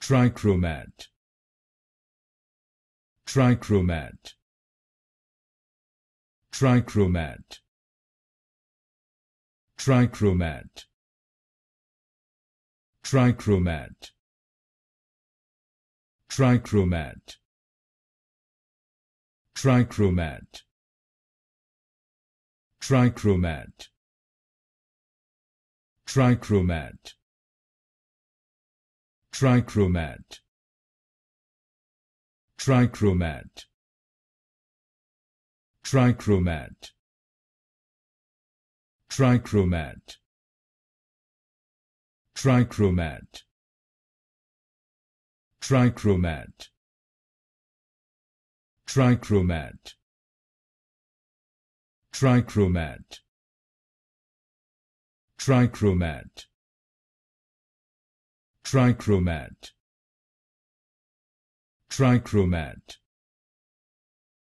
trichromat trichromat trichromat trichromat trichromat trichromat trichromat trichromat trichromat trichromat trichromat trichromat trichromat trichromat trichromat trichromat trichromat trichromat trichromat trichromat